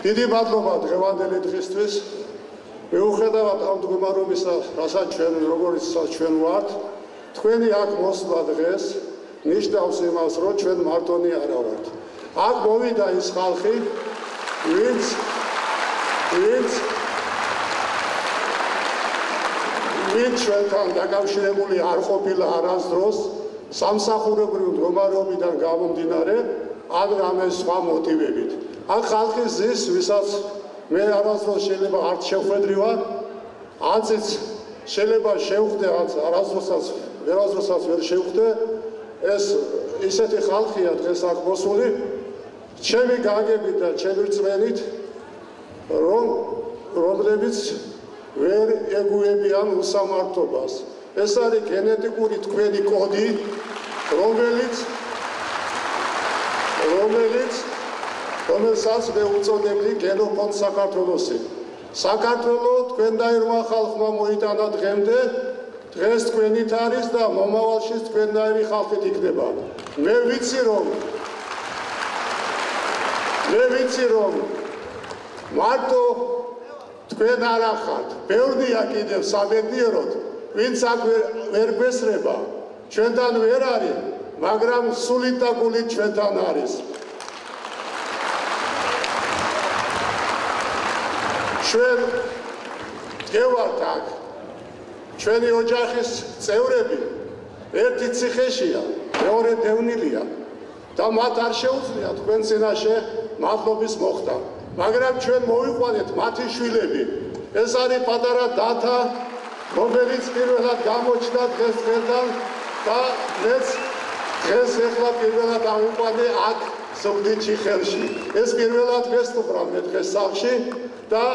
დიდი მადლობა დღევანდელი დღისთვის. მეუხედავად ამ მდგომარეობისა, რასაც ჩვენ როგორიც ჩვენ ვართ, თქვენი აქ მოსვლა დღეს ნიშნავს იმას, რომ ჩვენ მარტონი არა ვართ. აქ მოვიდა ის ხალხი, ვინც ვინც ვინც ჩვენთან დაკავშირებული არ ყოფილა არასდროს სამსახურებრივ მდგომარეობიდან გამომდინარე, ან რამე სხვა მოტივებით. ან ხალხი ზის, ვისაც მე არასდროს შეიძლება არ შეხვედრივარ, ანციც შეიძლება შევხვდე, ანც არასდროსაც ვერასდროსაც ვერ შევხვდე, ეს ისეთი ხალხია დღეს აქ მოსული, ჩემი გაგებით და ჩემი წმენით, რომ რომლებიც ვერ ეგუებიან უსამართობას. ეს არის გენეტიკური თქვენი კოდი, რომელიც რომელიც რომელსაც მე უწოდებდი გენოფონდ საქართველოსი. საქართველო თქვენ და ერმა ხალხმა მოიტანა დღემდე, დღეს თქვენით არის და მომავალში თქვენდაირი ხალხით იქნება. მე ვიცი რომ მე ვიცი რომ მარტო თქვენ არ ახართ. ბევრია კიდევ სამედიეროდ, ვინც აქ ვერ გვესრება. ჩვენთან ვერ არის, მაგრამ სულით და გულით ჩვენთან არის. ჩვენ გევართ აქ ჩვენი ოჯახის წევრები ერთი ციხეშია მეორე დევნილია და მათ არ შეუძლია თქვენ წინაშე მადლობის მოხდა. მაგრამ ჩვენ მოვიყვანეთ მათი შვილები. ეს არის პატარა დათა რომელიც პირველად გამოჩნდა დღეს დღესთან და ეს დღეს ახლა პირველად ამიყვანე აქ სოფლიჩი ხელში ეს პირველად გესტუბრა მე დღეს სახში და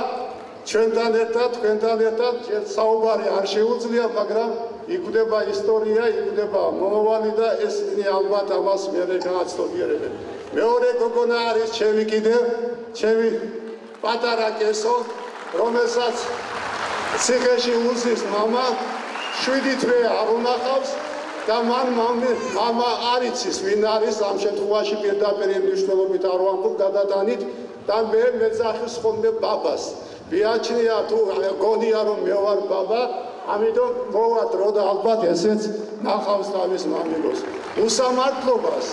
ჩვენთან ერთად, თქვენთან ერთად საუბარი არ შეუძლია, მაგრამ იკვდება ისტორია, იკვდება მომავალი და ეს ნი ალბათ ამას მეორე გააცნობიერებენ. მეორე გოგონა არის ჩემი კიდე, ჩემი პატარა კესო, რომელსაც ციხეში უზის мама, შვიდი თვე არ უნახავს და მან мама არ იცის ვინ არის ამ შემთხვევაში პირდაპირ მნიშვნელობით არ ვამბობ გადადანით და მე მეძახის ხოლმე ბაბას. ვიაჩნია თუ გონია რომ მე ვარ ბაბა, ამიტომ მოვა დრო და ალბათ ესეც ნახავს თავის მამილოს. უსამართლობას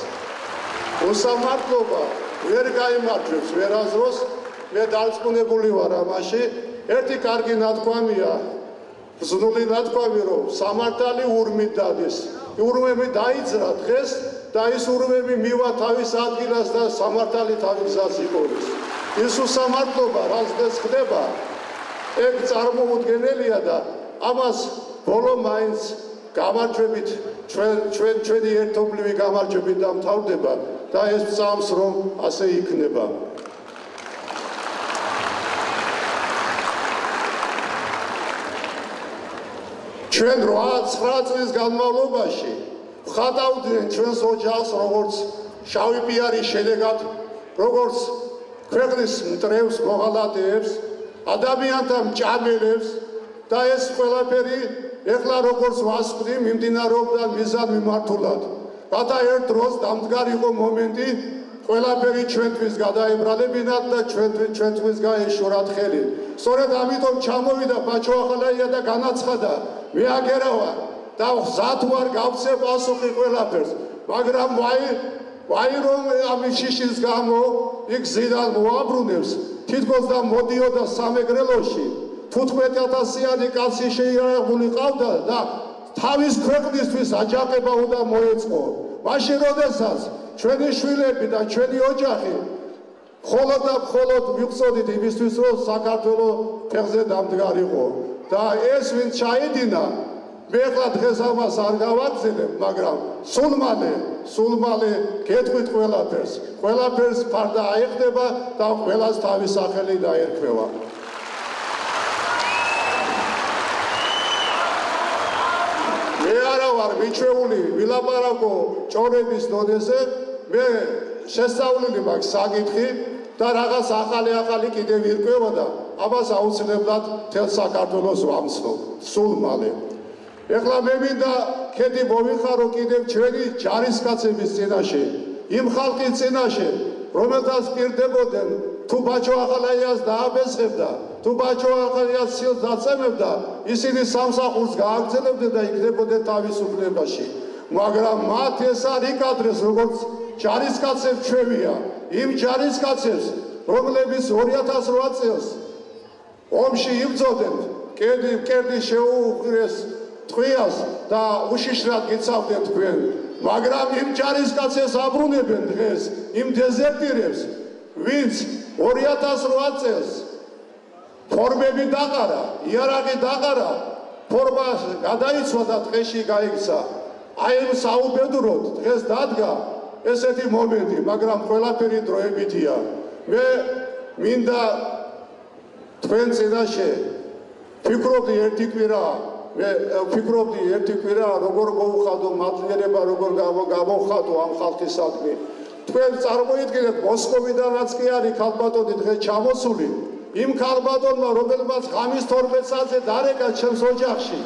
უსამართლობა ვერ გამართლებს ვერაზროს მე დარწმუნებული ვარ ამაში. ერთი კარგი ნათქვამია ზნული ნათქვამი რომ სამართალი ურმით დადის. ურმები დაიძრა დღეს და ის ურმები მივა თავის ადგილას და სამართალი თავისას იპოვის. ის უსამართლობა რაზეც ხდება ეგ წარმოუდგენელია და ამას ბოლო მაინც გამარჯვებით ჩვენ ჩვენ ჩვენი ერთობლივი გამარჯვებით დამთავრდება და ეს წამს რომ ასე იქნება ჩვენ 8-9 წლის განმავლობაში ხატავდნენ ჩვენს ოჯახს როგორც შავი პიარის შედეგად როგორც ქვეყნის მტრევს მოღალატეებს, ადამიანთა მჭამელებს და ეს ყველაფერი ეხლა როგორც ვასწრი მიმდინარეობდა მიზან მიმართულად. რათა ერთ დროს დამდგარიყო მომენტი ყველაფერი ჩვენთვის გადაემრალებინათ და ჩვენთვის ჩვენთვის გაეშურათ ხელი. სწორედ ამიტომ ჩამოვიდა პაჩოახალაია და განაცხადა: მე აგერავა და გზად ვარ გავცე პასუხი ყველაფერს, მაგრამ ვაი ვაი რომ ამის შიშის გამო იქ ზიდან მოაბრუნებს თითქოს და მოდიოდა სამეგრელოში. 15000-იანი კაცი შეიარაღული ყავდა და თავის ქვეყნისთვის აჯანყება უნდა მოეწყო. მაშინ როდესაც ჩვენი შვილები და ჩვენი ოჯახი ხოლოდ და ხოლოდ მიყწოდით იმისთვის რომ საქართველოს ფეხზე დამდგარიყო და ეს ვინ ჩაიდინა მე ახლა დღეს ამას არ გავაგზავნებ, მაგრამ სულ მალე, სულ მალე გეტყვით ყველაფერს. ყველაფერს ფარდა აიხდება და ყველას თავის სახელი დაერქვევა. მე არა ვარ მიჩვეული ვილაპარაკო ჭორების დონეზე, მე შესწავლილი მაქვს საკითხი და რაღაც ახალი ახალი კიდევ ირკვევა და ამას აუცილებლად თელ საქართველოს ვამცნობ. სულ მალე ეხლა მე მინდა ქედი მოვიხარო კიდევ ჩვენი ჯარისკაცების წინაშე იმ ხალხის წინაშე რომელთაც პირდებოდნენ თუ ბაჭო ახალაიას დააბესხებდა თუ ბაჭო ახალაიას სილს დაწემებდა ისინი სამსახურს გააგრძელებდნენ და იქნებოდნენ თავისუფლებაში მაგრამ მათ ეს არ იკადრეს როგორც ჯარისკაცებს ჩვევია იმ ჯარისკაცებს რომლებიც 2008 წელს ომში იბრძოდნენ კერდი კერდი შეუყრეს ტყვიას და უშიშრად გიცავდნენ თქვენ. მაგრამ იმ ჯარისკაცებს აბრუნებენ დღეს იმ დეზერტირებს ვინც 2008 წელს ფორმები დაყარა იარაღი დაყარა ფორმა გადაიცვა და დღეში გაიქცა აი ამ საუბედუროდ დღეს დადგა ესეთი მომენტი მაგრამ ყველაფერი დროებითია. მე მინდა თქვენ წინაშე ფიქრობდი ერთი კვირა მე ფიქრობდი ერთი კვირა როგორ მოუხადო მადლიერება როგორ გამოვხატო ამ ხალხისადმი თქვენ წარმოიდგინეთ მოსკოვიდანაც კი არის ქალბატონი დღეს ჩამოსული. იმ ქალბატონმა რომელმაც ღამის 12 საათზე დარეკა ჩემს ოჯახში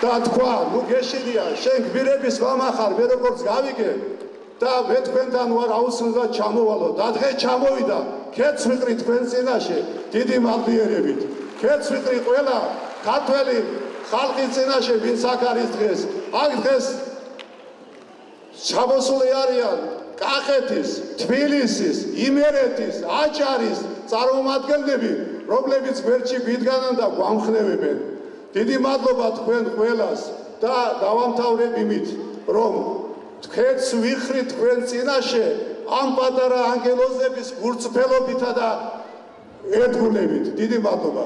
და თქვა ნუ გეშინია შენ გვირების მამა ხარ მე როგორც გავიგე და მე თქვენთან ვარ აუცილებლად ჩამოვალო და დღეს ჩამოვიდა ქეც ვიყრი თქვენ წინაშე დიდი მადლიერებით ქეც ვიყრი ყველა ქართველი ხალხის წინაშე ვინც აქ არის დღეს აქ დღეს ჩამოსული არიან კახეთის, თბილისის, იმერეთის, აჭარის წარმომადგენლები, რომლებიც ვერჩი ვიდგანან და გვამხნევებენ. დიდი მადლობა თქვენ ყველას და დავამთავრებ იმით, რომ თქვენს ვიხრით თქვენ წინაშე ამ პატარა ანგელოზების გურწფელობითა და ერთგულებით. დიდი მადლობა.